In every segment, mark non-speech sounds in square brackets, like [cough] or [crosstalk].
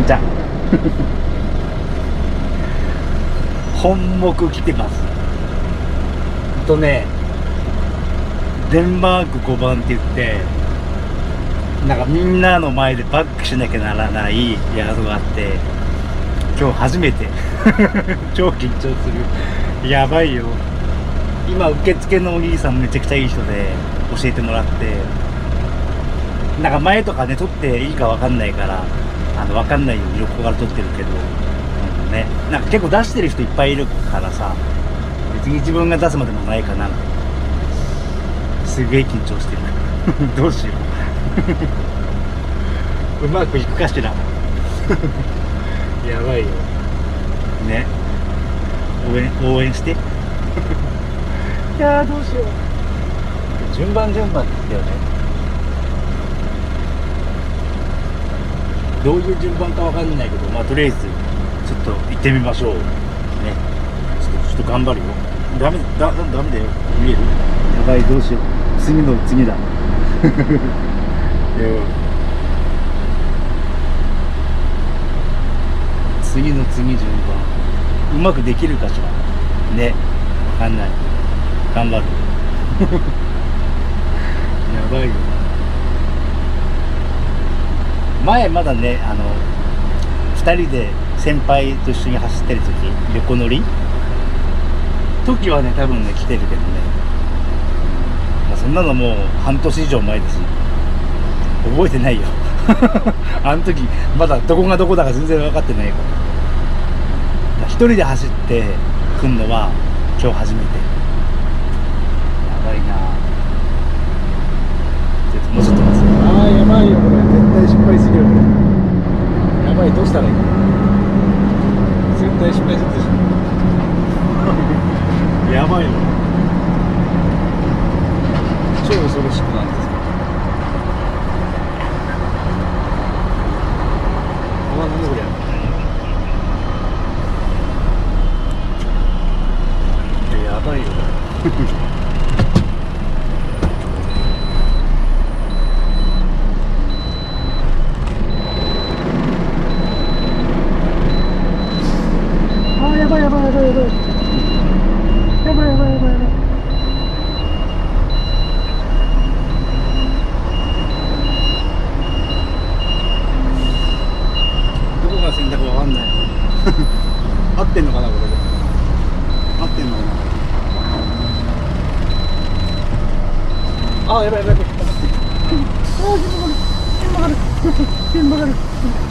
んにちは本目来てます。とねデンマーク5番って言ってなんかみんなの前でバックしなきゃならない宿があって今日初めて。[laughs] 超緊張する。やばいよ。今受付のお兄さんめちゃくちゃいい人で教えてもらって。なんか前とかね撮っていいか分かんないからあの分かんないように横から撮ってるけど、うんね、なんか結構出してる人いっぱいいるからさ別に自分が出すまでもないかな。すげえ緊張してる。[laughs] どうしよう。[laughs] うまくいくかしら。やばいよ。ね。応援応援して。[laughs] いやーどうしよう。順番順番って言ったよねどういう順番かわかんないけどまあとりあえずちょっと行ってみましょう。ね。ちょっとちょっと頑張るよ。ダメだダメだよ。見える？やばいどうしよう。次の次だ。[laughs] 次の次順番。うまくできるかしら？ね。わかんない。頑張る。[laughs] やばいよ前まだねあの2人で先輩と一緒に走ってる時横乗り？時はね多分ね来てるけどね、まあ、そんなのもう半年以上前です覚えてないよ。[laughs] あの時まだどこがどこだか全然分かってないから一人で走って来んのは今日初めて。やばいなもうちょっと待つああやばいよこれ。絶対失敗するよやばいどうしたらいい絶対失敗するでしょ。[laughs] やばいよ。超恐ろしくなんであやばいやばい。やばいあー曲がる曲がる。曲がる。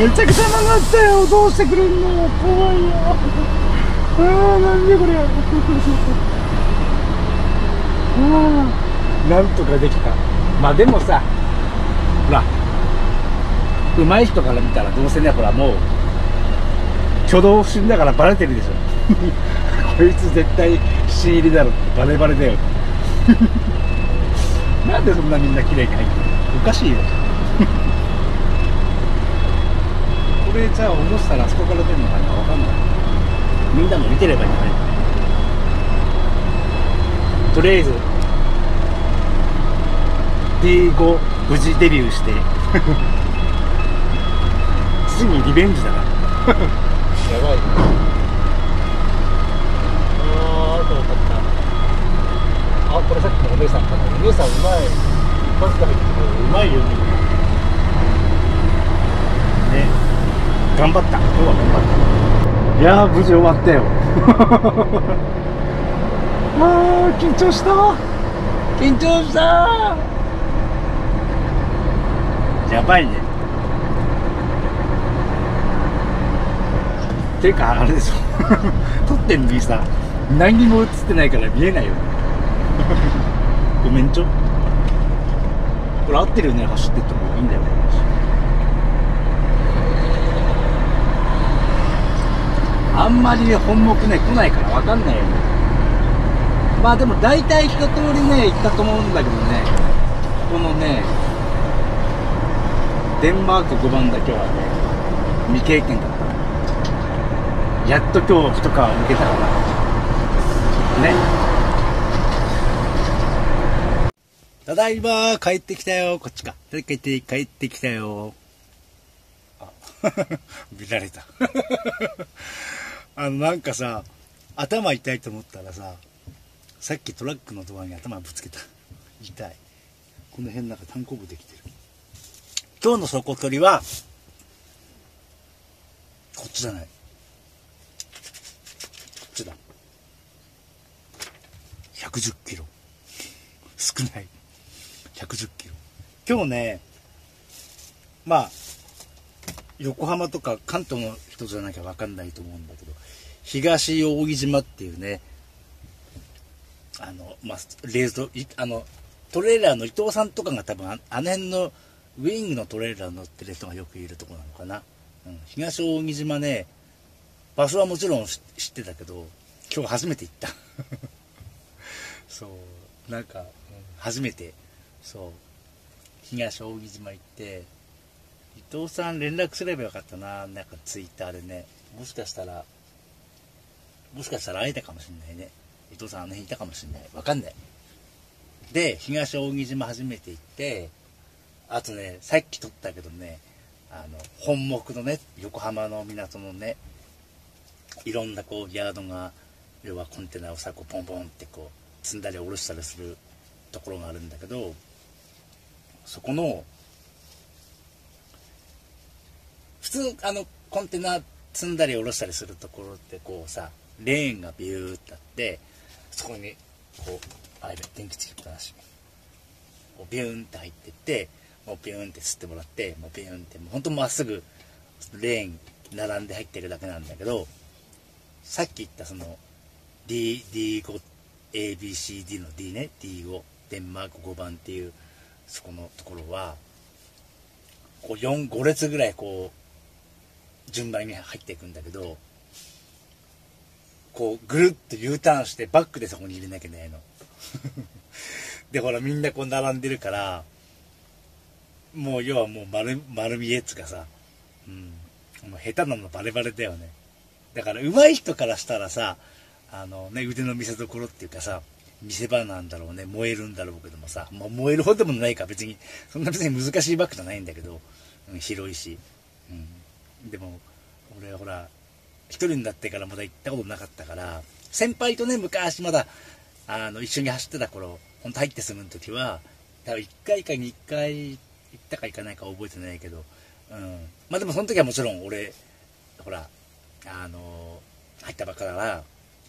めちゃくちゃ曲がったよどうしてくれんの怖いよああなんでこれああなんとかできた。まあでもさほら上手い人から見たらどうせねほらもう挙動不審だからバレてるでしょ。[laughs] [laughs] こいつ絶対新入りだろってバレバレだよ。なんでそんなみんな綺麗に入ってるおかしいよこれじゃあ重したらあそこから出るのかなわかんない。みんなも見てればいいんじゃない？とりあえず D5 無事デビューして。[laughs] 次にリベンジだから。やばいあーと分かったあこれさっきのお姉さんかなお姉さんうまい一発で入ってくるうまいよね頑張った。今日は頑張った。いやー無事終わったよ。[laughs] あー緊張した。緊張した。やばいね。ていうかあれでしょ。[laughs] 撮ってんのにさ何にも映ってないから見えないよ [laughs] ごめんちょ。これ合ってるよね走ってってもいいんだよねんまりね本目ね来ないから分かんないよね。まあでも大体一通りね行ったと思うんだけどね。このねデンマーク5番だけはね未経験だった。やっと今日一皮抜けたからね。ただいま帰ってきたよ。こっちか。帰って帰ってきたよ。あ [laughs] 見られた。あのなんかさ頭痛いと思ったらささっきトラックのドアに頭ぶつけた。痛い。この辺なんか単行部できてる。今日の底取りはこっちじゃない。こっちだ。110キロ。少ない。110キロ。今日ねまあ横浜とか関東の人じゃなきゃ分かんないと思うんだけど東扇島っていうねあのまあレースあのトレーラーの伊藤さんとかが多分ああの辺のウィングのトレーラー乗ってる人がよくいるとこなのかな、うん、東扇島ね場所はもちろん知ってたけど今日初めて行った。[laughs] そうなんか、初めて。そう東扇島行って伊藤さん連絡すればよかったな。なんかツイッターでね。もしかしたらもしかしたら会えたかもしんないね。伊藤さんあの辺いたかもしんない。わかんない。で東扇島初めて行ってあとね、さっき撮ったけどね、あの、本木のね、横浜の港のね、いろんなこう、ヤードが、要はコンテナをさ、こう、ポンポンってこう、積んだり下ろしたりするところがあるんだけど、そこの、普通、あの、コンテナ積んだり下ろしたりするところってこうさ、レーンがビューってあって、そこに、こう、あれ、電気つけっぱなし。こうビューンって入ってって、もうピューンって吸ってもらってもうピューンってもうほんとまっすぐレーン並んで入ってるだけなんだけどさっき言ったその D D5 ABCD の D ね D5 デンマーク5番っていうそこのところはこう4 5列ぐらいこう順番に入っていくんだけどこうぐるっと U ターンしてバックでそこに入れなきゃいけないの。[laughs] でほらみんなこう並んでるからもう要はもう丸丸見えっつかさ、うん、もう下手なのバレバレだよね。だから上手い人からしたらさあのね腕の見せ所っていうかさ見せ場なんだろうね。燃えるんだろうけどもさ、まあ、燃えるほどでもないか。別にそんな別に難しいバッグじゃないんだけど、うん、広いし、うん、でも俺ほら一人になってからまだ行ったことなかったから先輩とね昔まだあの一緒に走ってた頃本当入ってすぐの時は多分1回か2回行ったか行かないか覚えてないけど、うん。まあでもその時はもちろん俺、ほら、あの、入ったばっかだから、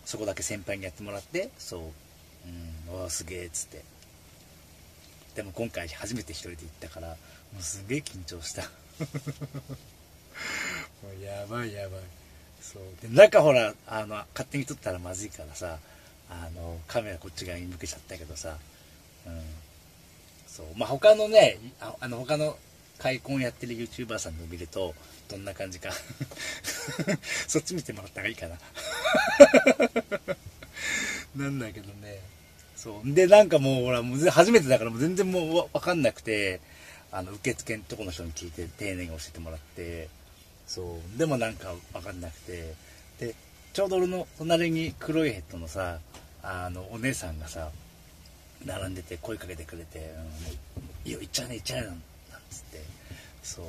そこだけ先輩にやってもらって、そう、うん、おすげえっつって。でも今回初めて一人で行ったから、もうすげえ緊張した。[laughs] やばいやばい。そう。で、中ほら、あの、勝手に撮ったらまずいからさ、あの、カメラこっち側に向けちゃったけどさ、うん。そう。まあ他のねああの他の開墾やってる YouTuber さんの見るとどんな感じか。[laughs] そっち見てもらった方がいいかな。[laughs] なんだけどね。そう。でなんかもうほらもう初めてだからもう全然もう分かんなくてあの受付のとこの人に聞いて丁寧に教えてもらって。そう。でもなんか分かんなくて。でちょうど俺の隣に黒いヘッドのさあのお姉さんがさ並んでて声かけてくれて「うん、いいよ行っちゃうね行っちゃうね」なんつって。そう。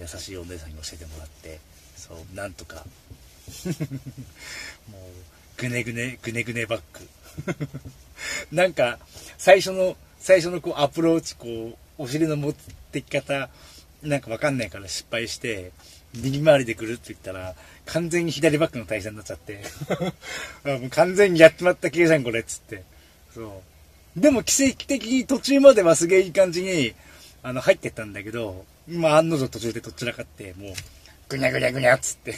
優しいお姉さんに教えてもらって。そうなんとか。[laughs] もうぐねぐねぐねぐねバック。[laughs] なんか最初の最初のこうアプローチこうお尻の持ってき方なんかわかんないから失敗して右回りでぐるっと言ったら完全に左バックの体勢になっちゃって。[laughs] もう完全にやっちまった系じゃんこれっつって。そう。でも奇跡的に途中まではすげえいい感じに、あの、入ってったんだけど、今案の定途中でどちらかって、もう、ぐにゃぐにゃぐにゃっつって。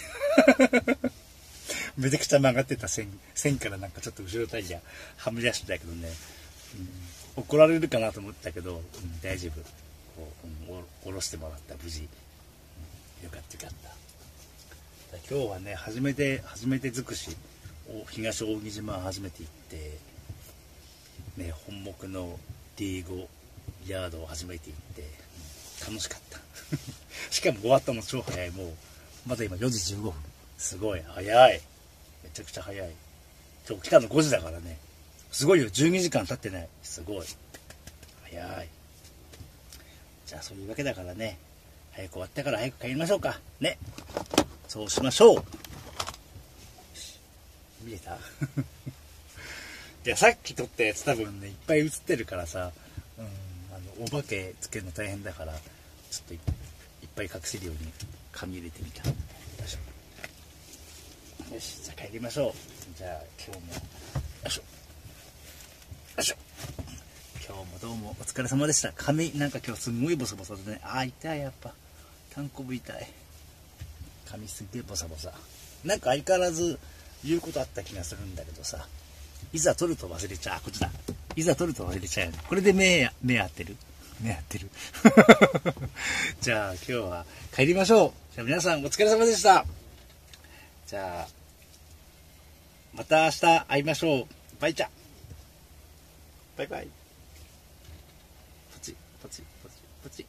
[laughs] めちゃくちゃ曲がってた線、線からなんかちょっと後ろタイヤはみ出してたけどね、うん、怒られるかなと思ったけど、うん、大丈夫。こう、下ろしてもらった、無事。よかったよかった。今日はね初めて初めて尽くし東扇島初めて行ってね本木の D5 ヤードを初めて行って楽しかった。[laughs] しかも終わったの超早い。もうまだ今4時15分。すごい。早い。めちゃくちゃ早い。今日来たの5時だからね。すごいよ。12時間経ってない。すごい。早い。じゃあそういうわけだからね。早く終わったから早く帰りましょうか。ね。そうしましょう。見えた？[laughs] いやさっき撮ったやつ多分ねいっぱい映ってるからさ、うん、あのお化けつけるの大変だからちょっといっぱい隠せるように紙入れてみた。よよしじゃあ帰りましょう。じゃあ今日もよいしょよいしょ今日もどうもお疲れ様でした。髪なんか今日すんごいボサボサでね。あー痛いやっぱ。単行部痛い髪すげえボサボサ。なんか相変わらず言うことあった気がするんだけどさ。いざ取ると忘れちゃう。あこっちだ。いざ取ると忘れちゃうこれで目目合ってる。目合ってる。[laughs] じゃあ今日は帰りましょう。じゃあ皆さんお疲れ様でした。じゃあまた明日会いましょう。バイチャ。バイバイ。let's see.